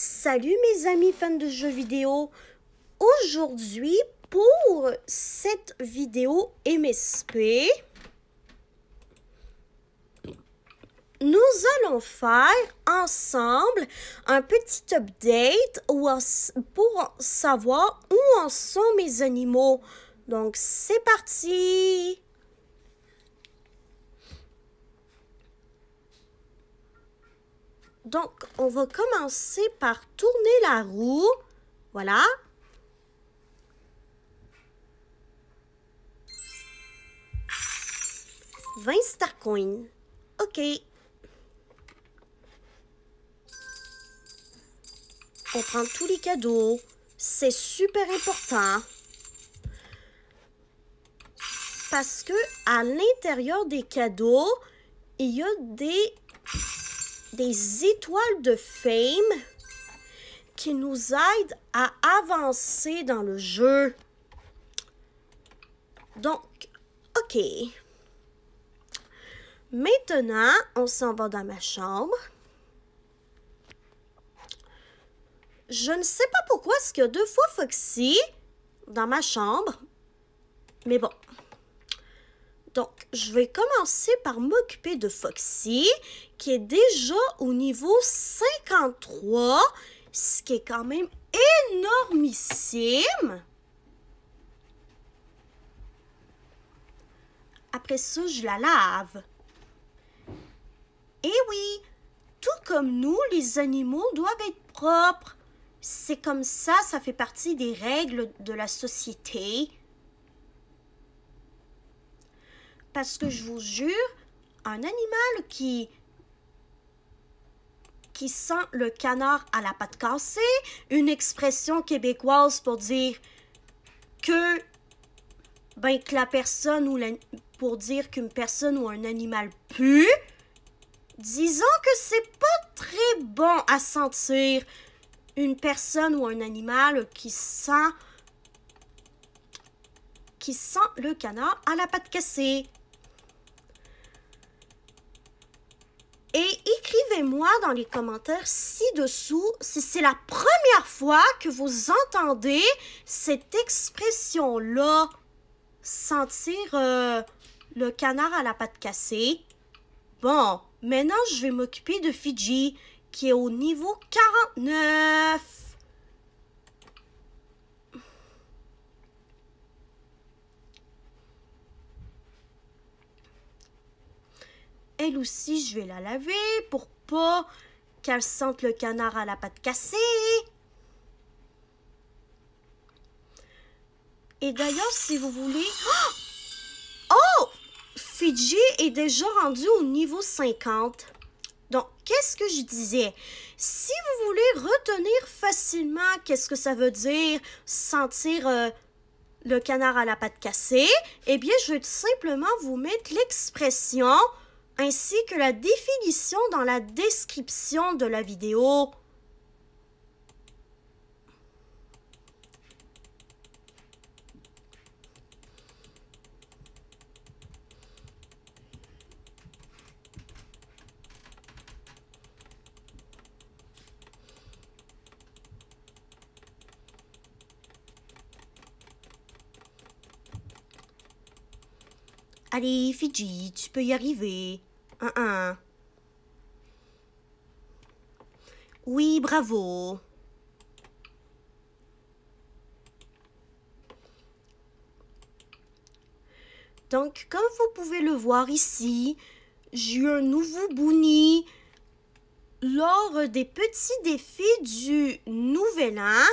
Salut mes amis fans de jeux vidéo. Aujourd'hui, pour cette vidéo MSP, nous allons faire ensemble un petit update pour savoir où en sont mes animaux. Donc, c'est parti! Donc, on va commencer par tourner la roue. Voilà. « 20 Star Coins. OK. On prend tous les cadeaux. C'est super important. Parce que à l'intérieur des cadeaux, il y a des des étoiles de fame qui nous aident à avancer dans le jeu. Donc, OK. Maintenant, on s'en va dans ma chambre. Je ne sais pas pourquoi est-ce qu'il y a deux fois Foxy dans ma chambre. Mais bon, donc, je vais commencer par m'occuper de Foxy, qui est déjà au niveau 53, ce qui est quand même énormissime. Après ça, je la lave. Et oui, tout comme nous, les animaux doivent être propres. C'est comme ça, ça fait partie des règles de la société. Parce que je vous jure, un animal qui qui sent le canard à la patte cassée, une expression québécoise pour dire que ben que la personne ou pour dire qu'une personne ou un animal pue, disons que c'est pas très bon à sentir une personne ou un animal qui sent qui sent le canard à la patte cassée. Et écrivez-moi dans les commentaires ci-dessous si c'est la première fois que vous entendez cette expression-là, sentir euh, le canard à la patte cassée. Bon, maintenant je vais m'occuper de Fiji, qui est au niveau 49. Aussi, je vais la laver pour pas qu'elle sente le canard à la patte cassée. Et d'ailleurs, si vous voulez... Oh! Fidji est déjà rendu au niveau 50. Donc, qu'est-ce que je disais? Si vous voulez retenir facilement qu'est-ce que ça veut dire sentir euh, le canard à la patte cassée, eh bien, je vais tout simplement vous mettre l'expression ainsi que la définition dans la description de la vidéo. Allez, Fidji, tu peux y arriver. Oui, bravo. Donc, comme vous pouvez le voir ici, j'ai un nouveau Bouni lors des petits défis du Nouvel An.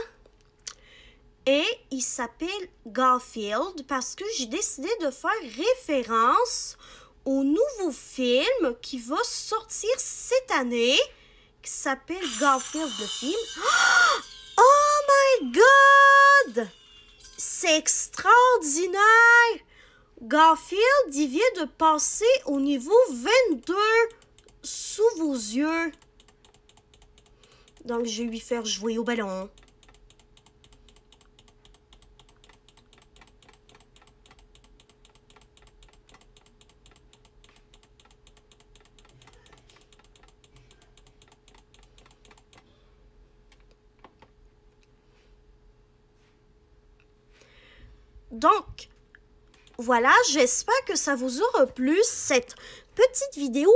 Et il s'appelle Garfield parce que j'ai décidé de faire référence au nouveau film qui va sortir cette année, qui s'appelle Garfield le film. Oh my god! C'est extraordinaire! Garfield, il vient de passer au niveau 22 sous vos yeux. Donc, je vais lui faire jouer au ballon. Donc, voilà, j'espère que ça vous aura plu, cette petite vidéo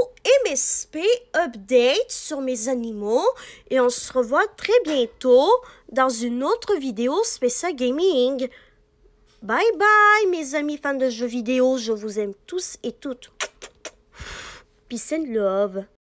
MSP update sur mes animaux. Et on se revoit très bientôt dans une autre vidéo spéciale gaming. Bye bye mes amis fans de jeux vidéo, je vous aime tous et toutes. Peace and love.